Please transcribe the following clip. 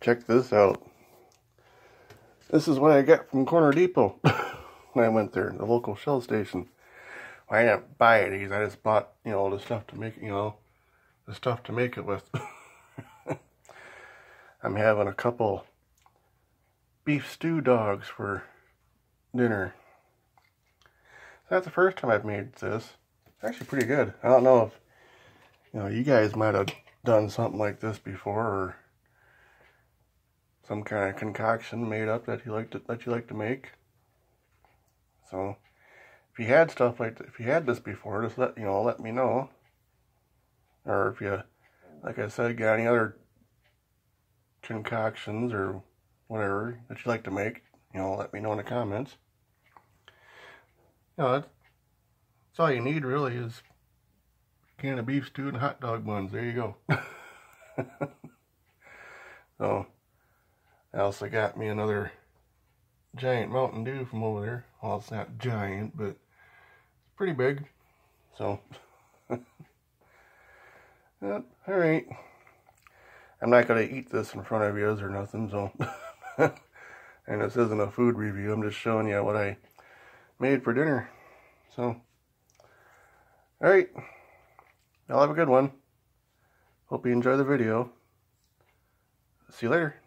Check this out. This is what I got from Corner Depot when I went there, the local Shell station. I didn't buy these. I just bought, you know, the stuff to make, you know, the stuff to make it with. I'm having a couple beef stew dogs for dinner. That's the first time I've made this. It's actually pretty good. I don't know if, you know, you guys might have done something like this before or some kind of concoction made up that you like to that you like to make. So if you had stuff like if you had this before, just let you know, let me know. Or if you like I said, got any other concoctions or whatever that you like to make, you know, let me know in the comments. You know, that's, that's all you need really is a can of beef stew and hot dog buns. There you go. so, I also got me another giant Mountain Dew from over there. Well, it's not giant, but it's pretty big. So, yep, alright. I'm not going to eat this in front of you or nothing, so. and this isn't a food review, I'm just showing you what I made for dinner. So, alright. Y'all have a good one. Hope you enjoy the video. See you later.